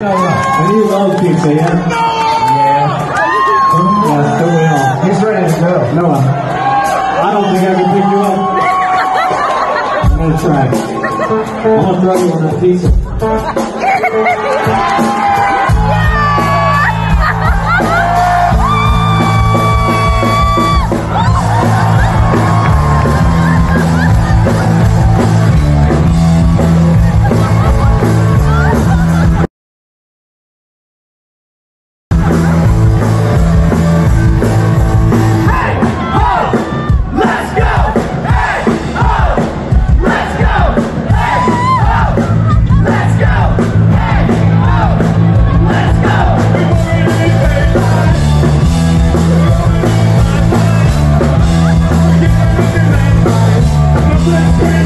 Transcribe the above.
And you love pizza, yeah? Yeah. Yeah, don't we? He's ready to go. No, I don't think I can pick you up. I'm gonna try. I'm gonna throw you on that pizza. Let's